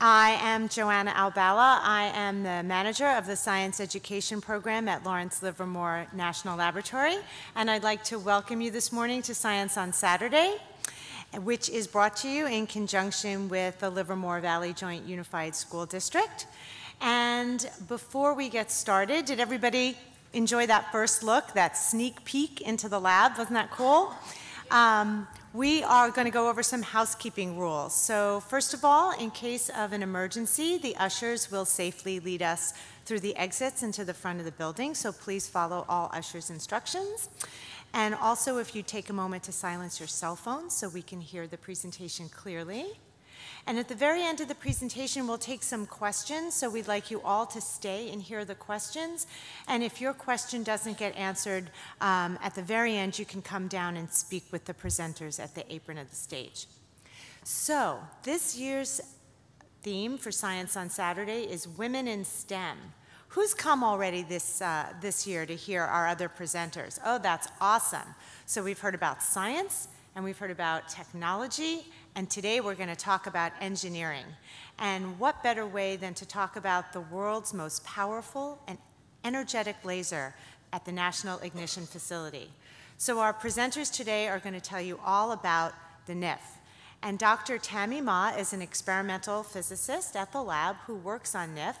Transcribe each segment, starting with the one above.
I am Joanna Albala. I am the manager of the Science Education Program at Lawrence Livermore National Laboratory, and I'd like to welcome you this morning to Science on Saturday, which is brought to you in conjunction with the Livermore Valley Joint Unified School District. And before we get started, did everybody enjoy that first look, that sneak peek into the lab? Wasn't that cool? Um, we are going to go over some housekeeping rules. So first of all, in case of an emergency, the ushers will safely lead us through the exits into the front of the building, so please follow all ushers' instructions. And also, if you take a moment to silence your cell phones so we can hear the presentation clearly. And at the very end of the presentation, we'll take some questions. So we'd like you all to stay and hear the questions. And if your question doesn't get answered um, at the very end, you can come down and speak with the presenters at the apron of the stage. So this year's theme for Science on Saturday is Women in STEM. Who's come already this, uh, this year to hear our other presenters? Oh, that's awesome. So we've heard about science, and we've heard about technology, and today we're going to talk about engineering. And what better way than to talk about the world's most powerful and energetic laser at the National Ignition Facility. So our presenters today are going to tell you all about the NIF. And Dr. Tammy Ma is an experimental physicist at the lab who works on NIF.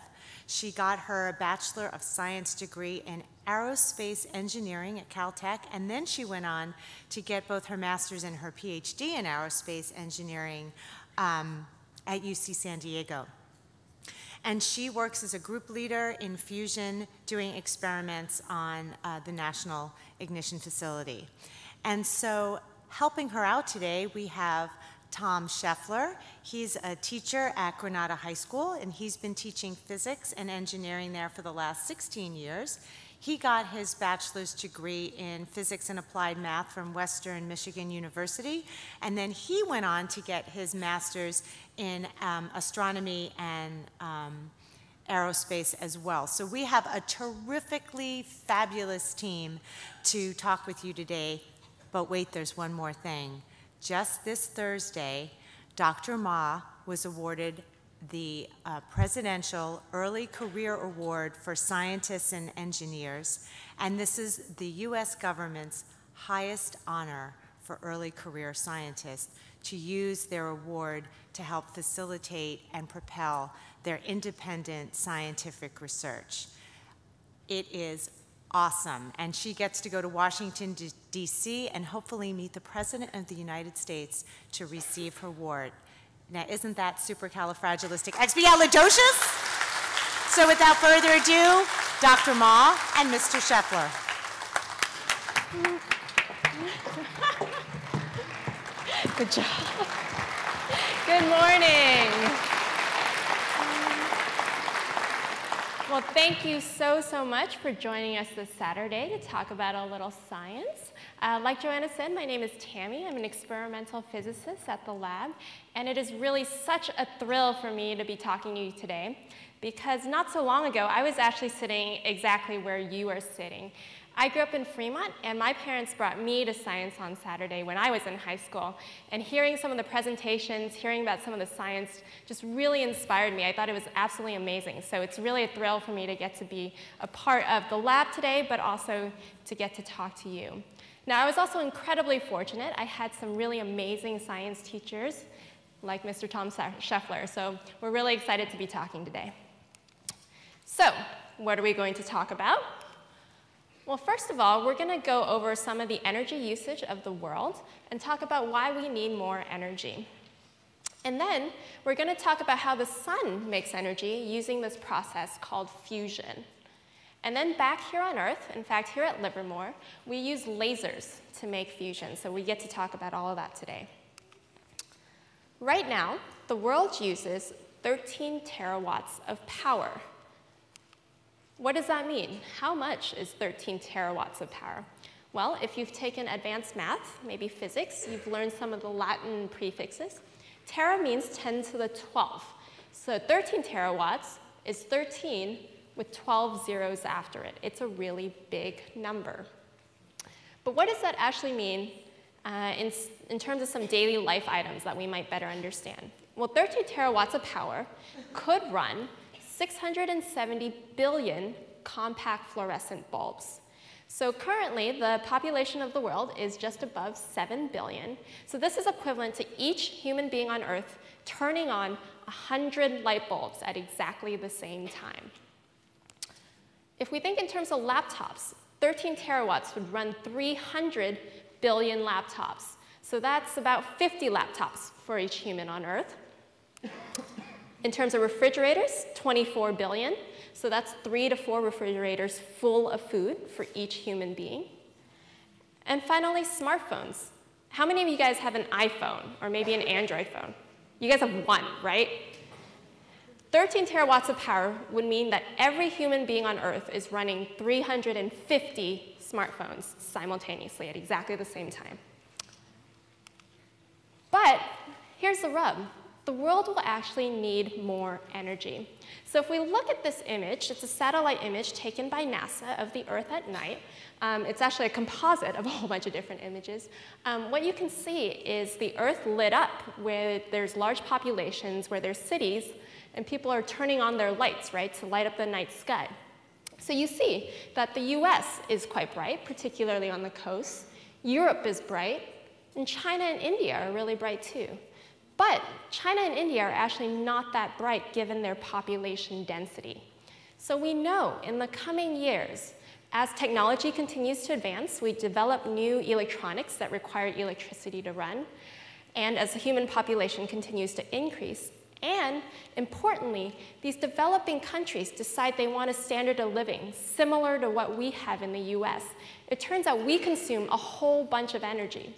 She got her Bachelor of Science degree in aerospace engineering at Caltech, and then she went on to get both her master's and her PhD in aerospace engineering um, at UC San Diego. And she works as a group leader in fusion doing experiments on uh, the National Ignition Facility. And so helping her out today, we have Tom Scheffler. He's a teacher at Granada High School, and he's been teaching physics and engineering there for the last 16 years. He got his bachelor's degree in physics and applied math from Western Michigan University, and then he went on to get his master's in um, astronomy and um, aerospace as well. So we have a terrifically fabulous team to talk with you today. But wait, there's one more thing. Just this Thursday, Dr. Ma was awarded the uh, Presidential Early Career Award for Scientists and Engineers, and this is the U.S. government's highest honor for early career scientists to use their award to help facilitate and propel their independent scientific research. It is awesome, and she gets to go to Washington, D.C., and hopefully meet the President of the United States to receive her award. Now, isn't that supercalifragilisticexpialidocious? So without further ado, Dr. Ma and Mr. Scheffler. Good job. Good morning. Well, thank you so, so much for joining us this Saturday to talk about a little science. Uh, like Joanna said, my name is Tammy. I'm an experimental physicist at the lab, and it is really such a thrill for me to be talking to you today because not so long ago, I was actually sitting exactly where you are sitting. I grew up in Fremont, and my parents brought me to Science on Saturday when I was in high school. And hearing some of the presentations, hearing about some of the science, just really inspired me. I thought it was absolutely amazing. So it's really a thrill for me to get to be a part of the lab today, but also to get to talk to you. Now, I was also incredibly fortunate. I had some really amazing science teachers, like Mr. Tom Scheffler, so we're really excited to be talking today. So, what are we going to talk about? Well, first of all, we're going to go over some of the energy usage of the world and talk about why we need more energy. And then we're going to talk about how the sun makes energy using this process called fusion. And then back here on Earth, in fact, here at Livermore, we use lasers to make fusion, so we get to talk about all of that today. Right now, the world uses 13 terawatts of power. What does that mean? How much is 13 terawatts of power? Well, if you've taken advanced math, maybe physics, you've learned some of the Latin prefixes. Tera means 10 to the 12. So 13 terawatts is 13 with 12 zeros after it. It's a really big number. But what does that actually mean uh, in, in terms of some daily life items that we might better understand? Well, 13 terawatts of power could run 670 billion compact fluorescent bulbs. So currently, the population of the world is just above 7 billion. So this is equivalent to each human being on Earth turning on 100 light bulbs at exactly the same time. If we think in terms of laptops, 13 terawatts would run 300 billion laptops. So that's about 50 laptops for each human on Earth. In terms of refrigerators, 24 billion. So that's three to four refrigerators full of food for each human being. And finally, smartphones. How many of you guys have an iPhone or maybe an Android phone? You guys have one, right? 13 terawatts of power would mean that every human being on Earth is running 350 smartphones simultaneously at exactly the same time. But here's the rub. The world will actually need more energy. So if we look at this image, it's a satellite image taken by NASA of the Earth at night. Um, it's actually a composite of a whole bunch of different images. Um, what you can see is the Earth lit up where there's large populations, where there's cities, and people are turning on their lights, right, to light up the night sky. So you see that the US is quite bright, particularly on the coast. Europe is bright, and China and India are really bright too. But China and India are actually not that bright given their population density. So we know in the coming years, as technology continues to advance, we develop new electronics that require electricity to run. And as the human population continues to increase, and importantly, these developing countries decide they want a standard of living similar to what we have in the US. It turns out we consume a whole bunch of energy.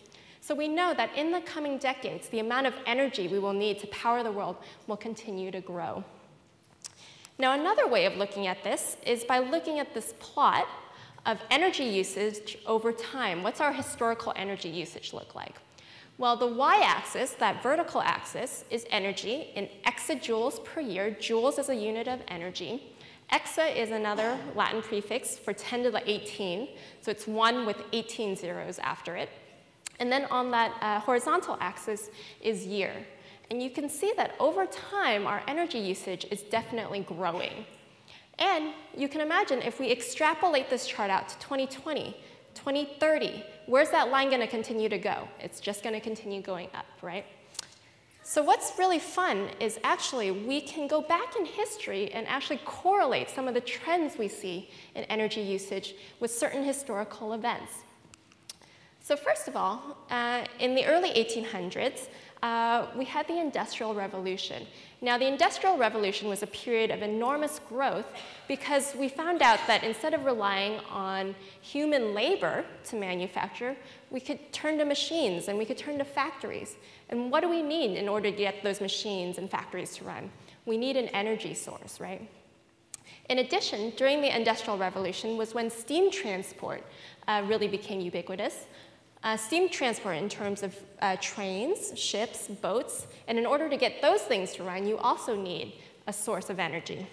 So we know that in the coming decades, the amount of energy we will need to power the world will continue to grow. Now, another way of looking at this is by looking at this plot of energy usage over time. What's our historical energy usage look like? Well, the y-axis, that vertical axis, is energy in exajoules per year. Joules is a unit of energy. Exa is another Latin prefix for 10 to the 18, so it's 1 with 18 zeros after it. And then on that uh, horizontal axis is year. And you can see that over time, our energy usage is definitely growing. And you can imagine if we extrapolate this chart out to 2020, 2030, where's that line going to continue to go? It's just going to continue going up, right? So what's really fun is actually we can go back in history and actually correlate some of the trends we see in energy usage with certain historical events. So first of all, uh, in the early 1800s, uh, we had the Industrial Revolution. Now, the Industrial Revolution was a period of enormous growth because we found out that instead of relying on human labor to manufacture, we could turn to machines and we could turn to factories. And what do we need in order to get those machines and factories to run? We need an energy source, right? In addition, during the Industrial Revolution was when steam transport uh, really became ubiquitous. Uh, steam transport in terms of uh, trains, ships, boats, and in order to get those things to run, you also need a source of energy.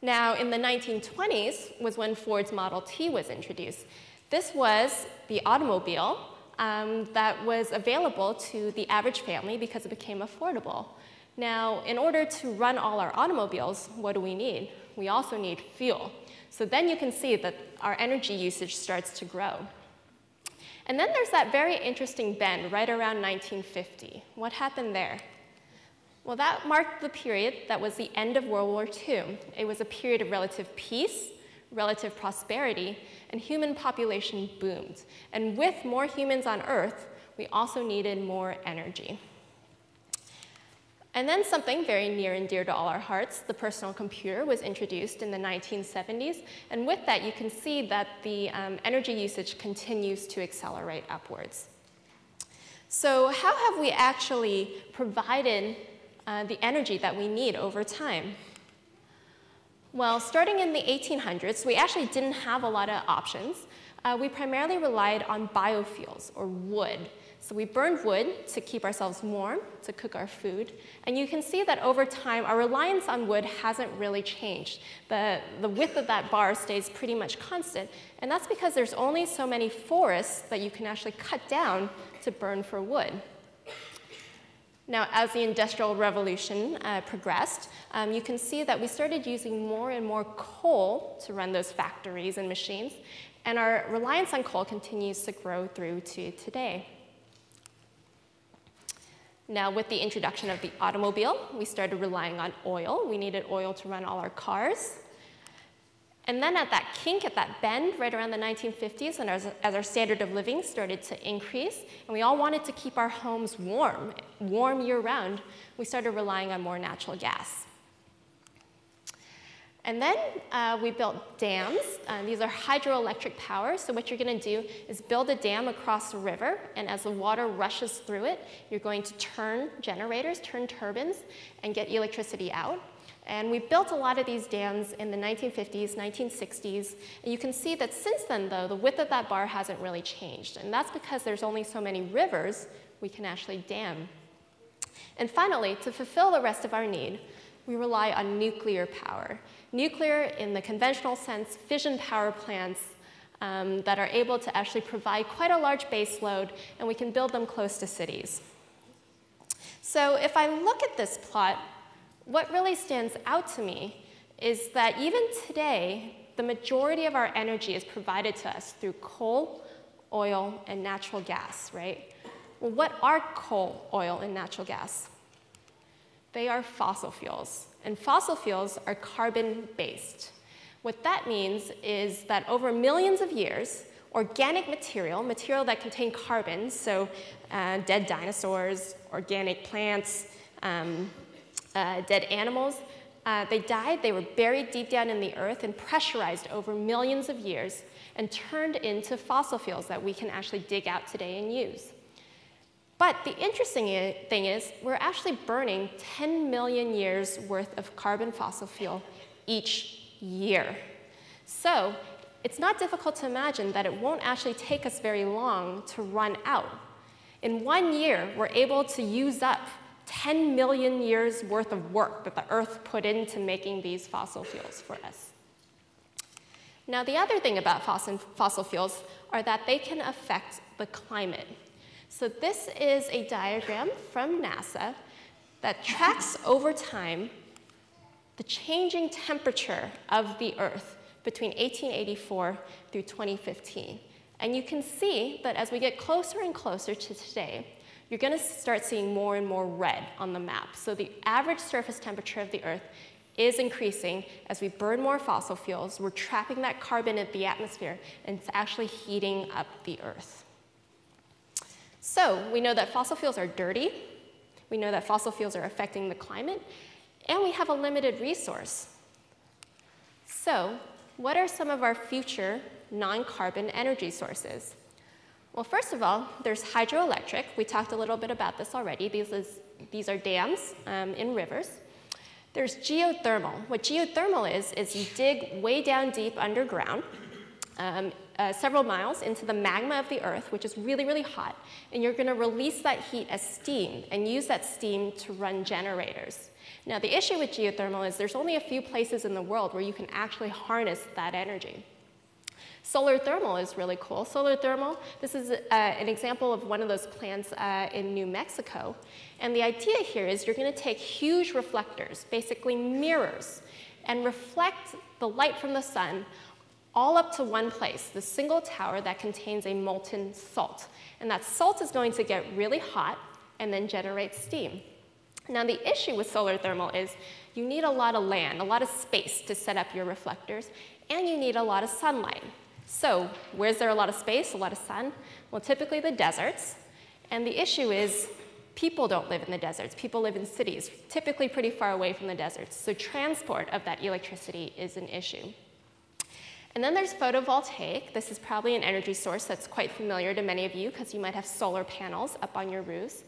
Now, in the 1920s was when Ford's Model T was introduced. This was the automobile um, that was available to the average family because it became affordable. Now, in order to run all our automobiles, what do we need? We also need fuel. So then you can see that our energy usage starts to grow. And then there's that very interesting bend right around 1950. What happened there? Well, that marked the period that was the end of World War II. It was a period of relative peace, relative prosperity, and human population boomed. And with more humans on Earth, we also needed more energy. And then something very near and dear to all our hearts, the personal computer was introduced in the 1970s. And with that, you can see that the um, energy usage continues to accelerate upwards. So how have we actually provided uh, the energy that we need over time? Well, starting in the 1800s, we actually didn't have a lot of options. Uh, we primarily relied on biofuels, or wood. So we burned wood to keep ourselves warm, to cook our food. And you can see that over time, our reliance on wood hasn't really changed. The, the width of that bar stays pretty much constant. And that's because there's only so many forests that you can actually cut down to burn for wood. Now, as the Industrial Revolution uh, progressed, um, you can see that we started using more and more coal to run those factories and machines, and our reliance on coal continues to grow through to today. Now, with the introduction of the automobile, we started relying on oil. We needed oil to run all our cars. And then at that kink, at that bend, right around the 1950s, and as, as, our standard of living started to increase, and we all wanted to keep our homes warm, warm year round, we started relying on more natural gas. And then uh, we built dams. Uh, these are hydroelectric power. So what you're going to do is build a dam across a river, and as the water rushes through it, you're going to turn generators, turn turbines, and get electricity out. And we built a lot of these dams in the 1950s, 1960s. And you can see that since then, though, the width of that bar hasn't really changed. And that's because there's only so many rivers we can actually dam. And finally, to fulfill the rest of our need, we rely on nuclear power. Nuclear, in the conventional sense, fission power plants um, that are able to actually provide quite a large base load, and we can build them close to cities. So if I look at this plot, what really stands out to me is that even today, the majority of our energy is provided to us through coal, oil, and natural gas, right? Well, what are coal, oil, and natural gas? They are fossil fuels, and fossil fuels are carbon-based. What that means is that over millions of years, organic material, material that contain carbon, so uh, dead dinosaurs, organic plants, um, uh, dead animals. Uh, they died, they were buried deep down in the earth and pressurized over millions of years and turned into fossil fuels that we can actually dig out today and use. But the interesting thing is, we're actually burning 10 million years worth of carbon fossil fuel each year. So it's not difficult to imagine that it won't actually take us very long to run out. In one year, we're able to use up 10 million years worth of work that the Earth put into making these fossil fuels for us. Now, the other thing about fossil, fuels are that they can affect the climate. So this is a diagram from NASA that tracks over time the changing temperature of the Earth between 1884 through 2015. And you can see that as we get closer and closer to today, you're going to start seeing more and more red on the map. So the average surface temperature of the Earth is increasing as we burn more fossil fuels. We're trapping that carbon in the atmosphere, and it's actually heating up the Earth. So we know that fossil fuels are dirty. We know that fossil fuels are affecting the climate, and we have a limited resource. So what are some of our future non-carbon energy sources? Well, first of all, there's hydroelectric. We talked a little bit about this already. These, is, these are dams um, in rivers. There's geothermal. What geothermal is, is you dig way down deep underground, um, uh, several miles into the magma of the earth, which is really, really hot, and you're gonna release that heat as steam and use that steam to run generators. Now, the issue with geothermal is there's only a few places in the world where you can actually harness that energy. Solar thermal is really cool. Solar thermal, this is uh, an example of one of those plants uh, in New Mexico. And the idea here is you're gonna take huge reflectors, basically mirrors, and reflect the light from the sun all up to one place, the single tower that contains a molten salt. And that salt is going to get really hot and then generate steam. Now the issue with solar thermal is you need a lot of land, a lot of space to set up your reflectors, and you need a lot of sunlight. So where's there a lot of space, a lot of sun? Well, typically the deserts. And the issue is people don't live in the deserts. People live in cities, typically pretty far away from the deserts. So transport of that electricity is an issue. And then there's photovoltaic. This is probably an energy source that's quite familiar to many of you because you might have solar panels up on your roofs.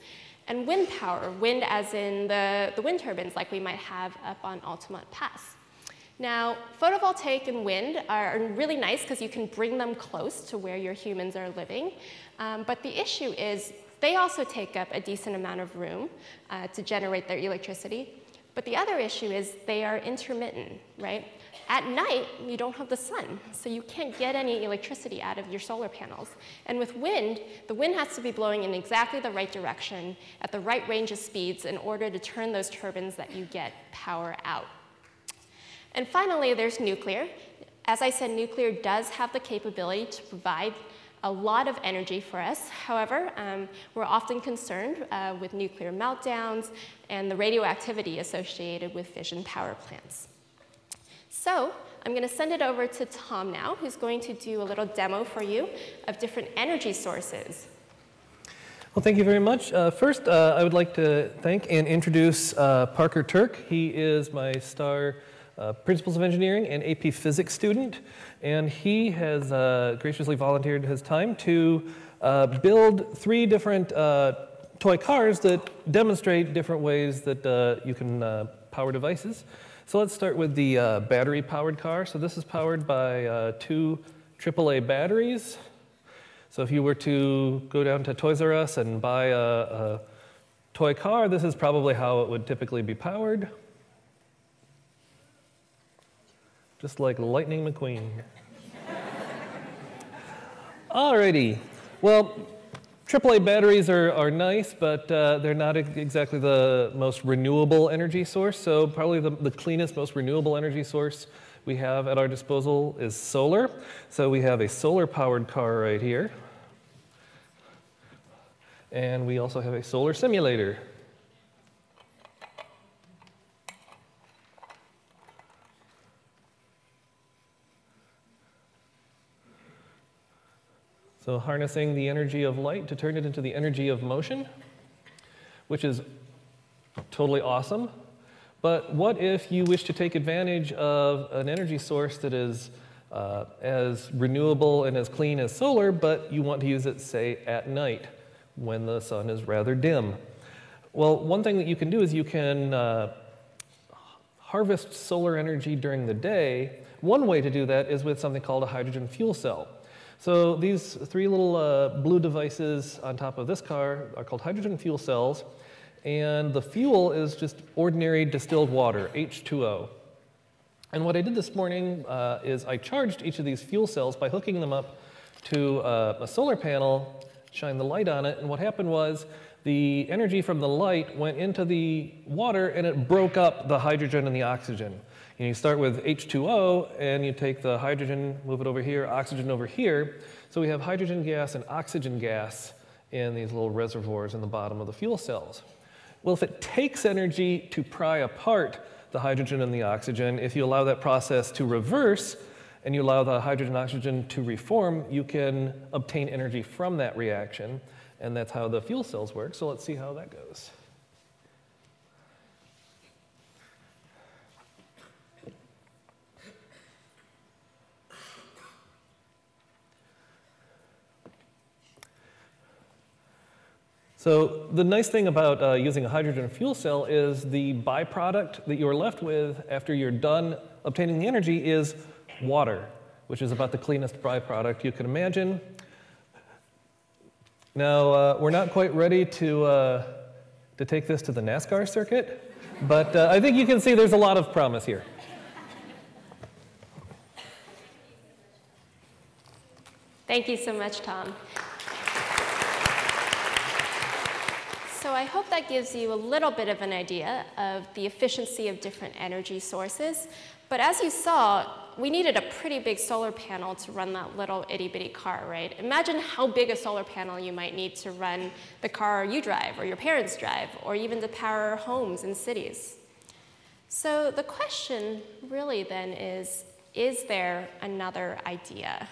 and wind power, wind as in the, the wind turbines like we might have up on Altamont Pass. Now, photovoltaic and wind are really nice because you can bring them close to where your humans are living. Um, but the issue is they also take up a decent amount of room uh, to generate their electricity. But the other issue is they are intermittent, right? At night, you don't have the sun, so you can't get any electricity out of your solar panels. And with wind, the wind has to be blowing in exactly the right direction at the right range of speeds in order to turn those turbines that you get power out. And finally, there's nuclear. As I said, nuclear does have the capability to provide a lot of energy for us. However, um, we're often concerned uh, with nuclear meltdowns and the radioactivity associated with fission power plants. So I'm going to send it over to Tom now, who's going to do a little demo for you of different energy sources. Well, thank you very much. Uh, first, uh, I would like to thank and introduce uh, Parker Turk. He is my STAR uh, Principles of Engineering and AP Physics student, and he has uh, graciously volunteered his time to uh, build three different toy cars that demonstrate different ways that uh, you can uh, power devices. So let's start with the battery powered car. So this is powered by two AAA batteries. So if you were to go down to Toys R Us and buy a, a toy car, this is probably how it would typically be powered. just like Lightning McQueen. Alrighty, well, AAA batteries are, are nice, but uh, they're not exactly the most renewable energy source. So probably the, the cleanest, most renewable energy source we have at our disposal is solar. So we have a solar powered car right here. And we also have a solar simulator. So harnessing the energy of light to turn it into the energy of motion, which is totally awesome. But what if you wish to take advantage of an energy source that is uh, as renewable and as clean as solar, but you want to use it, say, at night when the sun is rather dim? Well, one thing that you can do is you can uh, harvest solar energy during the day. One way to do that is with something called a hydrogen fuel cell. So these three little uh, blue devices on top of this car are called hydrogen fuel cells. And the fuel is just ordinary distilled water, H2O. And what I did this morning uh, is I charged each of these fuel cells by hooking them up to uh, a solar panel, shine the light on it, and what happened was the energy from the light went into the water and it broke up the hydrogen and the oxygen. And you start with H2O and you take the hydrogen, move it over here, oxygen over here. So we have hydrogen gas and oxygen gas in these little reservoirs in the bottom of the fuel cells. Well, if it takes energy to pry apart the hydrogen and the oxygen, if you allow that process to reverse and you allow the hydrogen and oxygen to reform, you can obtain energy from that reaction. And that's how the fuel cells work. So let's see how that goes. So the nice thing about uh, using a hydrogen fuel cell is the byproduct that you're left with after you're done obtaining the energy is water, which is about the cleanest byproduct you can imagine. Now, uh, we're not quite ready to, uh, to take this to the NASCAR circuit, but uh, I think you can see there's a lot of promise here. Thank you so much, Tom. So I hope that gives you a little bit of an idea of the efficiency of different energy sources. But as you saw, we needed a pretty big solar panel to run that little itty bitty car, right? Imagine how big a solar panel you might need to run the car you drive or your parents drive or even to power homes in cities. So the question really then is, is there another idea?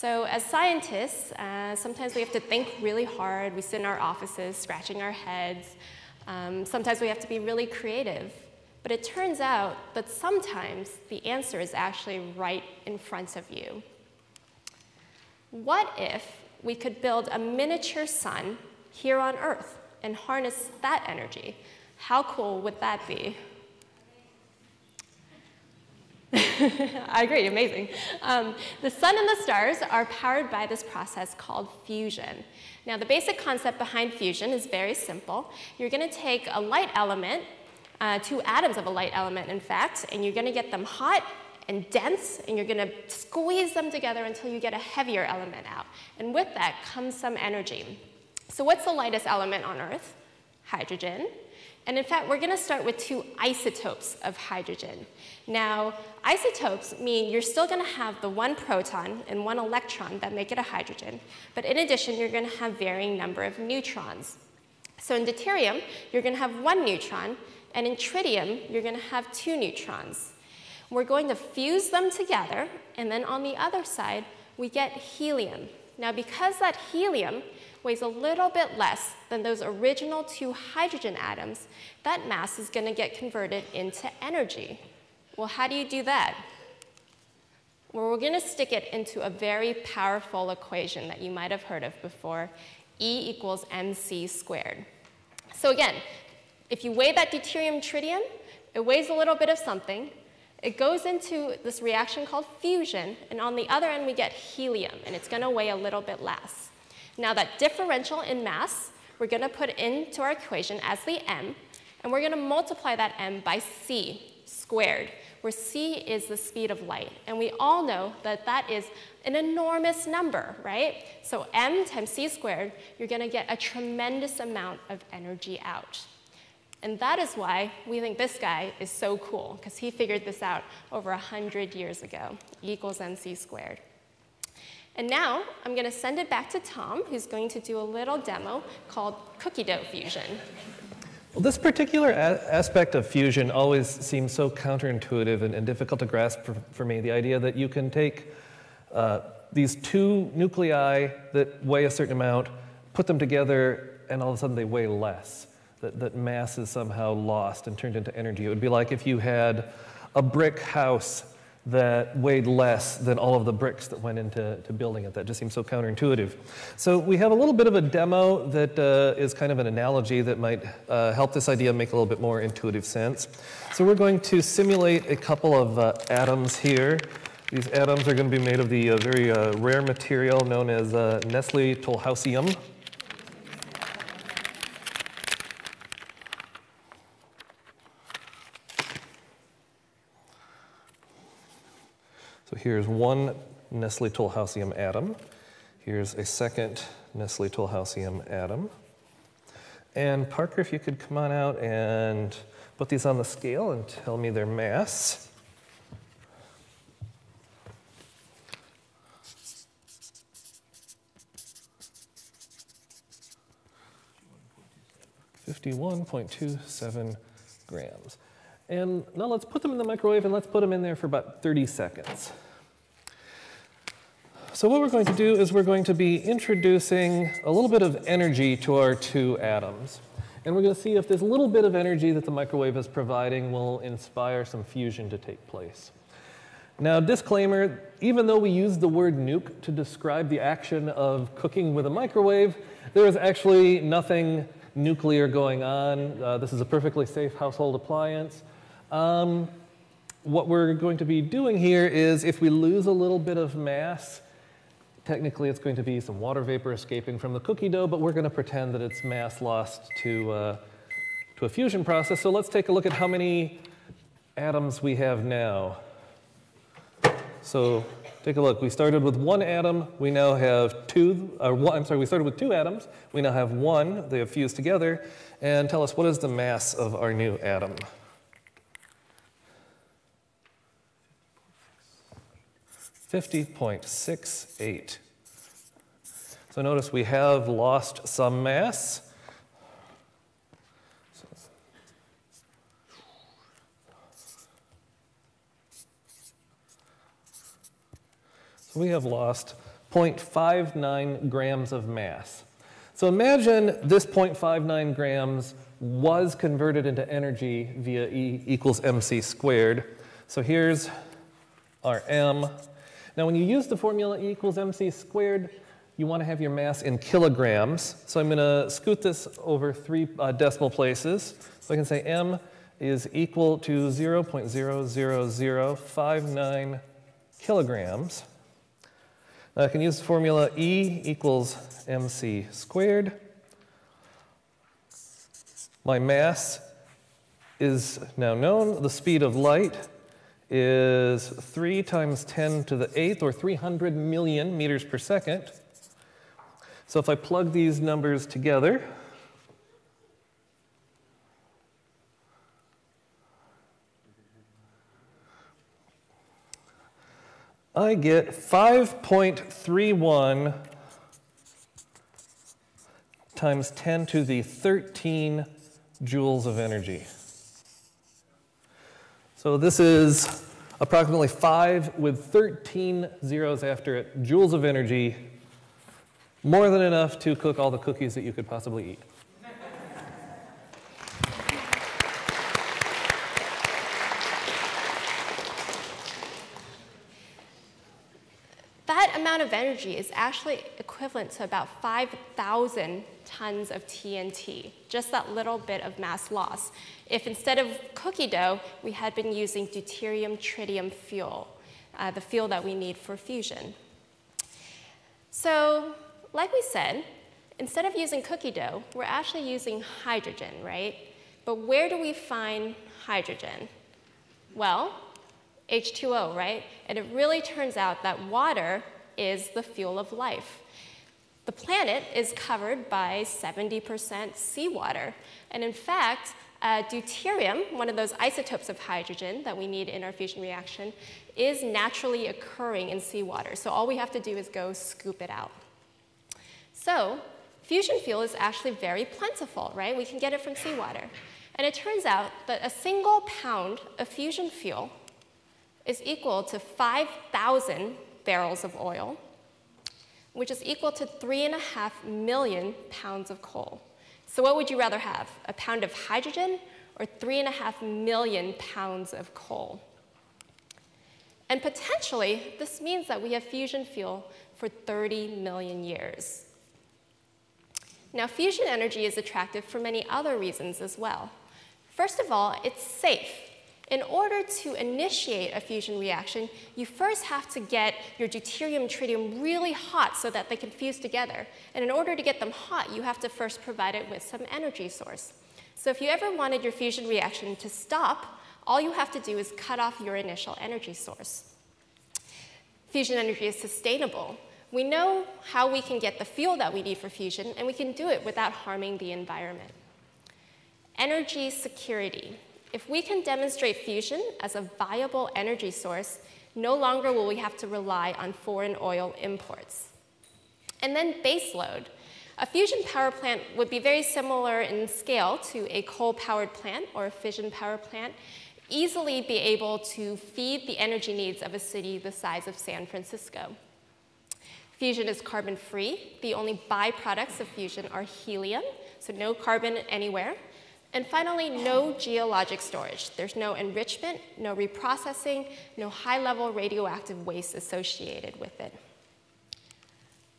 So as scientists, uh, sometimes we have to think really hard. We sit in our offices scratching our heads. Um, sometimes we have to be really creative. But it turns out that sometimes the answer is actually right in front of you. What if we could build a miniature sun here on Earth, and harness that energy. How cool would that be? I agree, amazing. Um, the sun and the stars are powered by this process called fusion. Now, the basic concept behind fusion is very simple. You're going to take a light element, uh, two atoms of a light element, in fact, and you're going to get them hot and dense, and you're going to squeeze them together until you get a heavier element out. And with that comes some energy. So, what's the lightest element on Earth? Hydrogen. And in fact, we're going to start with two isotopes of hydrogen. Now, isotopes mean you're still going to have the one proton and one electron that make it a hydrogen, but in addition, you're going to have varying number of neutrons. So in deuterium, you're going to have one neutron, and in tritium, you're going to have two neutrons. We're going to fuse them together, and then on the other side, we get helium. Now, because that helium weighs a little bit less than those original two hydrogen atoms, that mass is going to get converted into energy. Well, how do you do that? Well, we're going to stick it into a very powerful equation that you might have heard of before, E equals mc squared. So again, if you weigh that deuterium tritium, it weighs a little bit of something. It goes into this reaction called fusion, and on the other end we get helium, and it's going to weigh a little bit less. Now that differential in mass, we're going to put into our equation as the m, and we're going to multiply that m by c squared, where c is the speed of light. And we all know that that is an enormous number, right? So m times c squared, you're going to get a tremendous amount of energy out. And that is why we think this guy is so cool, because he figured this out over 100 years ago, e equals mc squared. And now I'm going to send it back to Tom, who's going to do a little demo called cookie dough fusion. Well, this particular aspect of fusion always seems so counterintuitive and, and difficult to grasp for, for, me. The idea that you can take uh, these two nuclei that weigh a certain amount, put them together, and all of a sudden they weigh less. That, that mass is somehow lost and turned into energy. It would be like if you had a brick house that weighed less than all of the bricks that went into to building it. That just seems so counterintuitive. So we have a little bit of a demo that uh, is kind of an analogy that might uh, help this idea make a little bit more intuitive sense. So we're going to simulate a couple of uh, atoms here. These atoms are going to be made of the uh, very uh, rare material known as uh, Nestle tolhousium. So here's one Nestle tolhousium atom. Here's a second Nestle tolhousium atom. And Parker, if you could come on out and put these on the scale and tell me their mass. Fifty-one point two seven grams. And now let's put them in the microwave and let's put them in there for about 30 seconds. So what we're going to do is we're going to be introducing a little bit of energy to our two atoms. And we're going to see if this little bit of energy that the microwave is providing will inspire some fusion to take place. Now, disclaimer, even though we use the word nuke to describe the action of cooking with a microwave, there is actually nothing nuclear going on. Uh, this is a perfectly safe household appliance. Um, what we're going to be doing here is if we lose a little bit of mass, technically it's going to be some water vapor escaping from the cookie dough, but we're going to pretend that it's mass lost to, uh, to a fusion process. So let's take a look at how many atoms we have now. So take a look. We started with one atom. We now have two, or one, I'm sorry, we started with two atoms. We now have one. They have fused together. And tell us, what is the mass of our new atom? 50.68. So notice we have lost some mass. So we have lost 0.59 grams of mass. So imagine this 0.59 grams was converted into energy via E equals mc squared. So here's our m now, when you use the formula E equals mc squared, you want to have your mass in kilograms. So I'm going to scoot this over three uh, decimal places. So I can say m is equal to 0.00059 kilograms. I can use the formula E equals mc squared. My mass is now known. The speed of light is 3 times 10 to the 8th, or 300 million meters per second. So if I plug these numbers together, I get 5.31 times 10 to the 13 joules of energy. So this is approximately 5 with 13 zeros after it, joules of energy more than enough to cook all the cookies that you could possibly eat. That amount of energy is actually equivalent to about 5,000 tons of TNT, just that little bit of mass loss. If instead of cookie dough, we had been using deuterium tritium fuel, uh, the fuel that we need for fusion. So like we said, instead of using cookie dough, we're actually using hydrogen, right? But where do we find hydrogen? Well, H2O, right? And it really turns out that water is the fuel of life. The planet is covered by 70% seawater. And in fact, uh, deuterium, one of those isotopes of hydrogen that we need in our fusion reaction, is naturally occurring in seawater. So all we have to do is go scoop it out. So fusion fuel is actually very plentiful, right? We can get it from seawater. And it turns out that a single pound of fusion fuel is equal to 5,000 barrels of oil, which is equal to three and a half million pounds of coal. So what would you rather have, a pound of hydrogen or three and a half million pounds of coal? And potentially, this means that we have fusion fuel for 30 million years. Now, fusion energy is attractive for many other reasons as well. First of all, it's safe. In order to initiate a fusion reaction, you first have to get your deuterium tritium really hot so that they can fuse together. And in order to get them hot, you have to first provide it with some energy source. So if you ever wanted your fusion reaction to stop, all you have to do is cut off your initial energy source. Fusion energy is sustainable, we know how we can get the fuel that we need for fusion, and we can do it without harming the environment. Energy security. If we can demonstrate fusion as a viable energy source, no longer will we have to rely on foreign oil imports. And then baseload. A fusion power plant would be very similar in scale to a coal-powered plant or a fission power plant, easily be able to feed the energy needs of a city the size of San Francisco. Fusion is carbon-free. The only byproducts of fusion are helium, so no carbon anywhere. And finally, no geologic storage. There's no enrichment, no reprocessing, no high-level radioactive waste associated with it.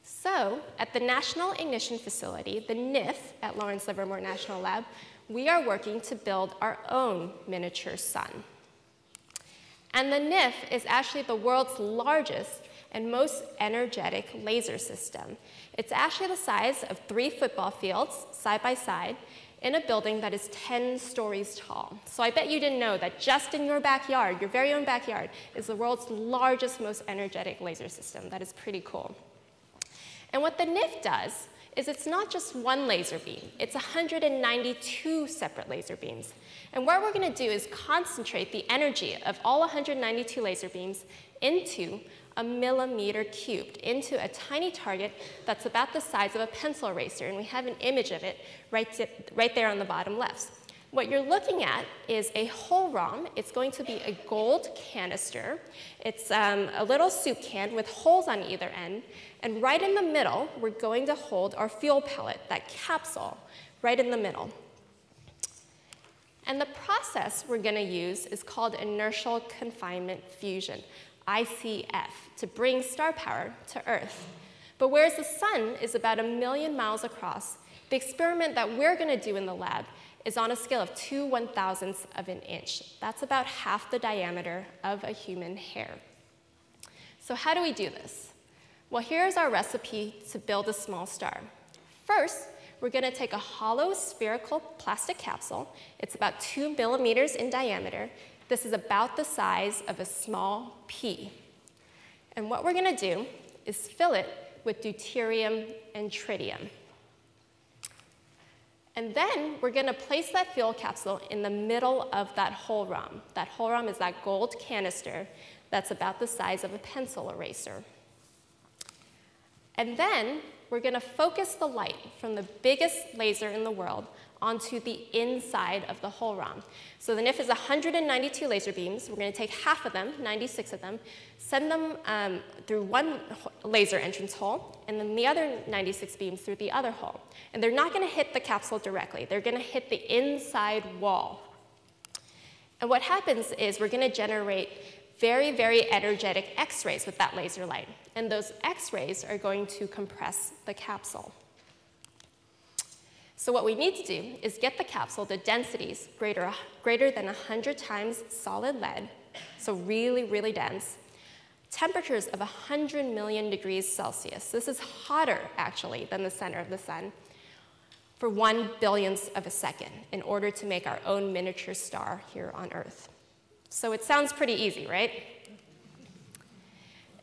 So, at the National Ignition Facility, the NIF at Lawrence Livermore National Lab, we are working to build our own miniature sun. And the NIF is actually the world's largest and most energetic laser system. It's actually the size of three football fields side by side in a building that is 10 stories tall. So I bet you didn't know that just in your backyard, your very own backyard, is the world's largest, most energetic laser system. That is pretty cool. And what the NIF does is it's not just one laser beam, it's 192 separate laser beams. And what we're gonna do is concentrate the energy of all 192 laser beams into a millimeter cubed into a tiny target that's about the size of a pencil eraser. And we have an image of it right, right there on the bottom left. What you're looking at is a hohlraum. It's going to be a gold canister. It's um, a little soup can with holes on either end. And right in the middle, we're going to hold our fuel pellet, that capsule, right in the middle. And the process we're going to use is called inertial confinement fusion. ICF, to bring star power to Earth. But whereas the sun is about a million miles across, the experiment that we're going to do in the lab is on a scale of 2 one thousandths of an inch. That's about half the diameter of a human hair. So how do we do this? Well, here's our recipe to build a small star. First, we're going to take a hollow spherical plastic capsule. It's about two millimeters in diameter. This is about the size of a small pea. And what we're going to do is fill it with deuterium and tritium. And then we're going to place that fuel capsule in the middle of that hohlraum. That hohlraum is that gold canister that's about the size of a pencil eraser. And then we're going to focus the light from the biggest laser in the world onto the inside of the hohlraum. So the NIF is 192 laser beams. We're going to take half of them, 96 of them, send them um, through one laser entrance hole, and then the other 96 beams through the other hole. And they're not going to hit the capsule directly. They're going to hit the inside wall. And what happens is we're going to generate very, very energetic X-rays with that laser light. And those X-rays are going to compress the capsule. So what we need to do is get the capsule to densities greater, greater than 100 times solid lead, so really, really dense, temperatures of 100 million degrees Celsius. This is hotter, actually, than the center of the sun, for one billionth of a second in order to make our own miniature star here on Earth. So it sounds pretty easy, right?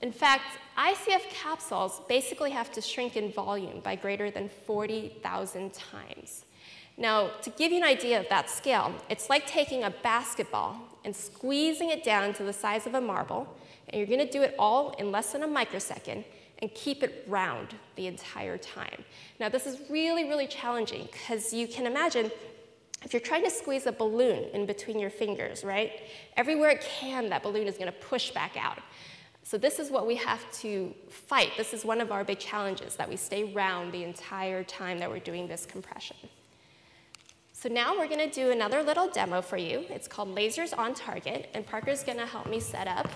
In fact, ICF capsules basically have to shrink in volume by greater than 40,000 times. Now, to give you an idea of that scale, it's like taking a basketball and squeezing it down to the size of a marble, and you're gonna do it all in less than a microsecond and keep it round the entire time. Now, this is really, really challenging because you can imagine if you're trying to squeeze a balloon in between your fingers, right? Everywhere it can, that balloon is gonna push back out. So this is what we have to fight. This is one of our big challenges, that we stay round the entire time that we're doing this compression. So now we're gonna do another little demo for you. It's called Lasers on Target, and Parker's gonna help me set up.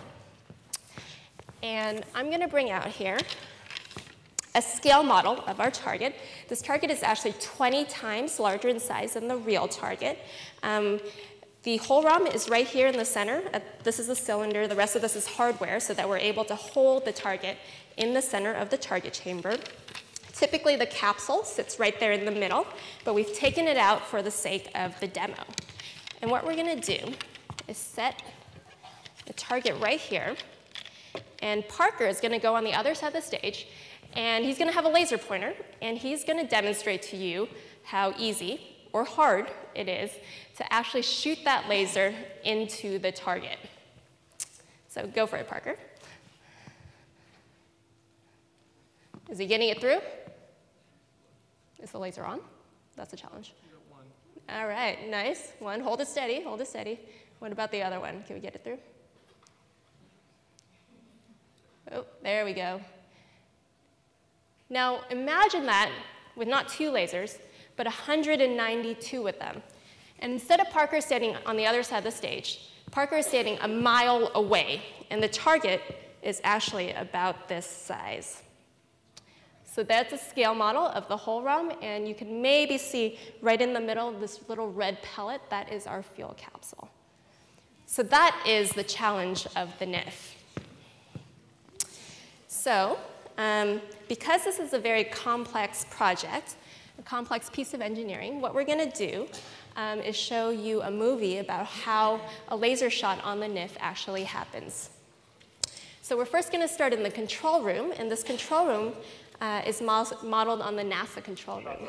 And I'm gonna bring out here a scale model of our target. This target is actually 20 times larger in size than the real target. Um, the hohlraum is right here in the center. Uh, this is the cylinder. The rest of this is hardware so that we're able to hold the target in the center of the target chamber. Typically, the capsule sits right there in the middle, but we've taken it out for the sake of the demo. And what we're going to do is set the target right here, and Parker is going to go on the other side of the stage, and he's going to have a laser pointer, and he's going to demonstrate to you how easy or hard it is to actually shoot that laser into the target. So go for it, Parker. Is he getting it through? Is the laser on? That's a challenge. All right, nice. One, hold it steady, hold it steady. What about the other one? Can we get it through? Oh, there we go. Now imagine that with not two lasers, but 192 with them. And instead of Parker standing on the other side of the stage, Parker is standing a mile away, and the target is actually about this size. So that's a scale model of the hohlraum, and you can maybe see right in the middle this little red pellet, that is our fuel capsule. So that is the challenge of the NIF. So um, because this is a very complex project, complex piece of engineering, what we're going to do um, is show you a movie about how a laser shot on the NIF actually happens. So we're first going to start in the control room, and this control room uh, is modeled on the NASA control room.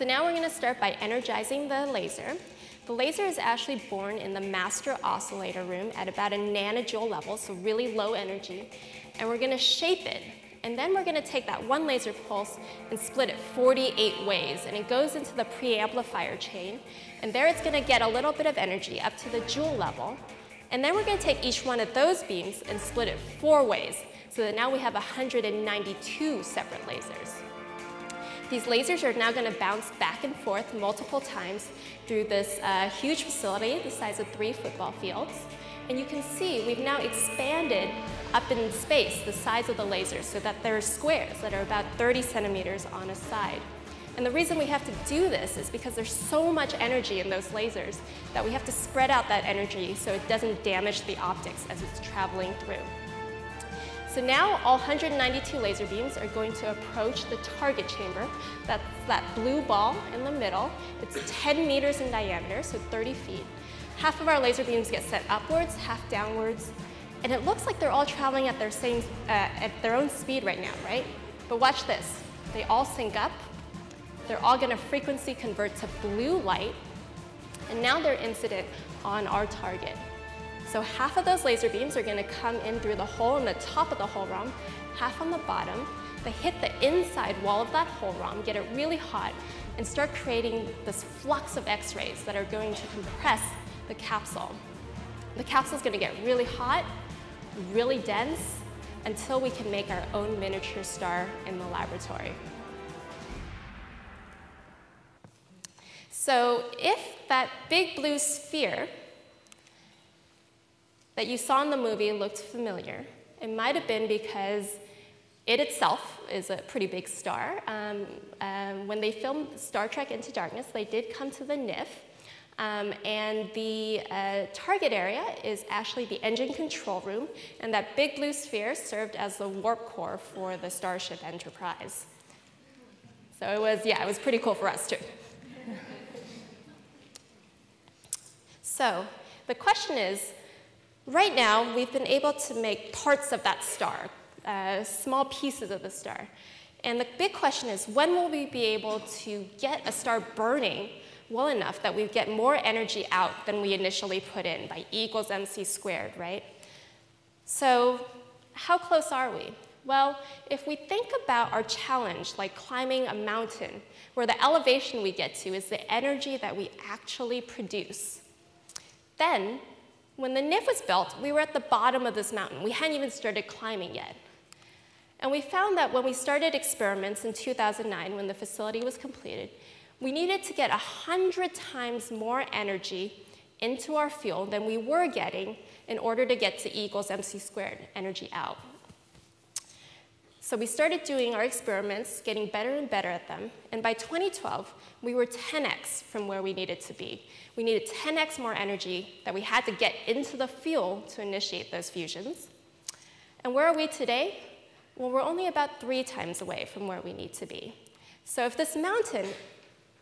So now we're going to start by energizing the laser. The laser is actually born in the master oscillator room at about a nanojoule level, so really low energy. And we're going to shape it. And then we're going to take that one laser pulse and split it 48 ways. And it goes into the preamplifier chain. And there it's going to get a little bit of energy up to the joule level. And then we're going to take each one of those beams and split it four ways so that now we have 192 separate lasers. These lasers are now going to bounce back and forth multiple times through this uh, huge facility the size of three football fields. And you can see we've now expanded up in space the size of the lasers so that there are squares that are about 30 centimeters on a side. And the reason we have to do this is because there's so much energy in those lasers that we have to spread out that energy so it doesn't damage the optics as it's traveling through. So now all 192 laser beams are going to approach the target chamber. That's that blue ball in the middle. It's 10 meters in diameter, so 30 feet. Half of our laser beams get sent upwards, half downwards. And it looks like they're all traveling at their, same, uh, at their own speed right now, right? But watch this. They all sync up. They're all gonna frequency convert to blue light. And now they're incident on our target. So half of those laser beams are gonna come in through the hole in the top of the hohlraum, half on the bottom. They hit the inside wall of that hohlraum, get it really hot, and start creating this flux of X-rays that are going to compress the capsule. The capsule is gonna get really hot, really dense, until we can make our own miniature star in the laboratory. So if that big blue sphere that you saw in the movie looked familiar. It might have been because it itself is a pretty big star. Um, um, when they filmed Star Trek Into Darkness, they did come to the NIF, um, and the uh, target area is actually the engine control room, and that big blue sphere served as the warp core for the Starship Enterprise. So it was, yeah, it was pretty cool for us too. so the question is, Right now, we've been able to make parts of that star, uh, small pieces of the star. And the big question is, when will we be able to get a star burning well enough that we get more energy out than we initially put in by E equals mc squared, right? So how close are we? Well, if we think about our challenge, like climbing a mountain, where the elevation we get to is the energy that we actually produce, then when the NIF was built, we were at the bottom of this mountain. We hadn't even started climbing yet. And we found that when we started experiments in 2009, when the facility was completed, we needed to get 100 times more energy into our fuel than we were getting in order to get to E equals mc squared, energy out. So we started doing our experiments, getting better and better at them, and by 2012, we were 10x from where we needed to be. We needed 10x more energy that we had to get into the fuel to initiate those fusions. And where are we today? Well, we're only about three times away from where we need to be. So if this mountain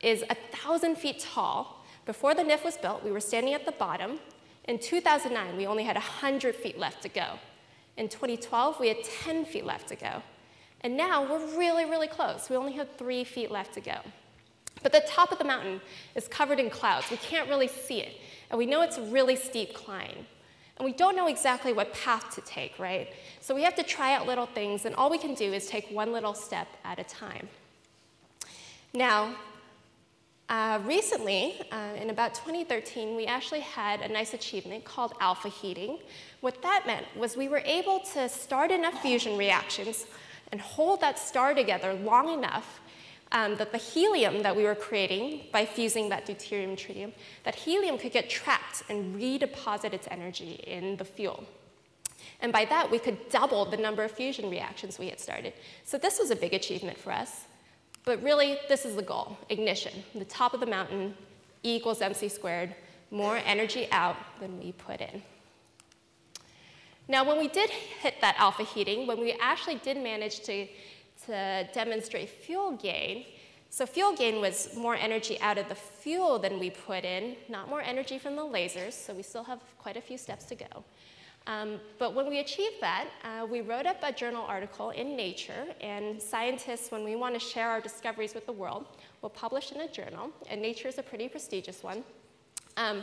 is 1,000 feet tall, before the NIF was built, we were standing at the bottom. In 2009, we only had 100 feet left to go. In 2012, we had 10 feet left to go. And now we're really, really close. We only have three feet left to go. But the top of the mountain is covered in clouds. We can't really see it. And we know it's a really steep climb. And we don't know exactly what path to take, right? So we have to try out little things, and all we can do is take one little step at a time. Now, uh, recently, uh, in about 2013, we actually had a nice achievement called alpha heating. What that meant was we were able to start enough fusion reactions and hold that star together long enough um, that the helium that we were creating by fusing that deuterium tritium, that helium could get trapped and redeposit its energy in the fuel. And by that, we could double the number of fusion reactions we had started. So this was a big achievement for us. But really, this is the goal, ignition. The top of the mountain, E equals mc squared, more energy out than we put in. Now, when we did hit that alpha heating, when we actually did manage to to demonstrate fuel gain. So fuel gain was more energy out of the fuel than we put in, not more energy from the lasers, so we still have quite a few steps to go. Um, but when we achieved that, uh, we wrote up a journal article in Nature, and scientists, when we want to share our discoveries with the world, will publish in a journal, and Nature is a pretty prestigious one. Um,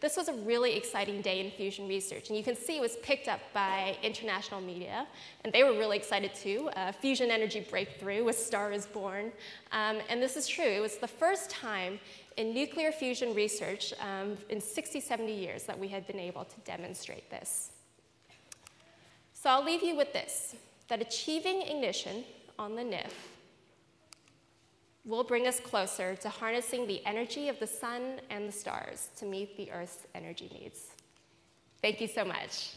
this was a really exciting day in fusion research, and you can see it was picked up by international media, and they were really excited too. Uh, fusion energy breakthrough, a star is born. Um, and this is true, it was the first time in nuclear fusion research um, in 60, 70 years that we had been able to demonstrate this. So I'll leave you with this, that achieving ignition on the NIF will bring us closer to harnessing the energy of the sun and the stars to meet the Earth's energy needs. Thank you so much.